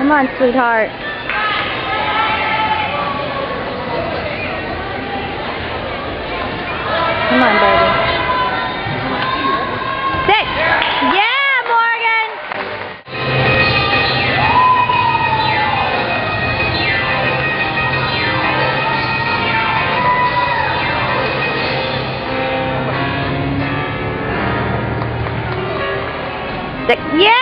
Come on, sweetheart. Come on, baby. Sit! Yeah, Morgan! Sit. Yeah!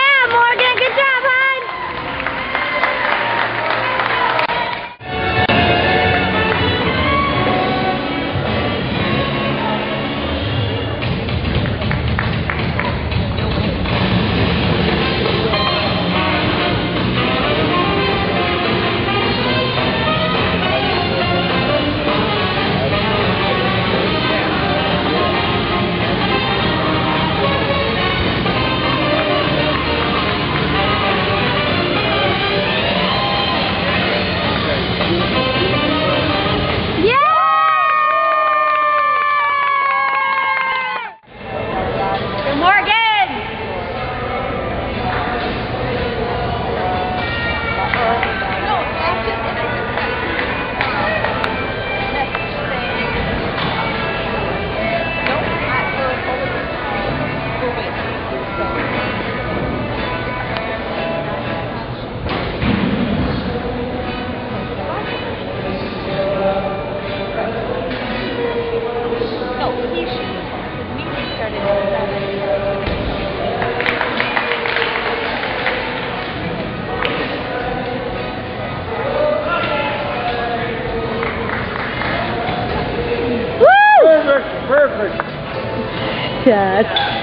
Yeah.